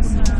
Gracias.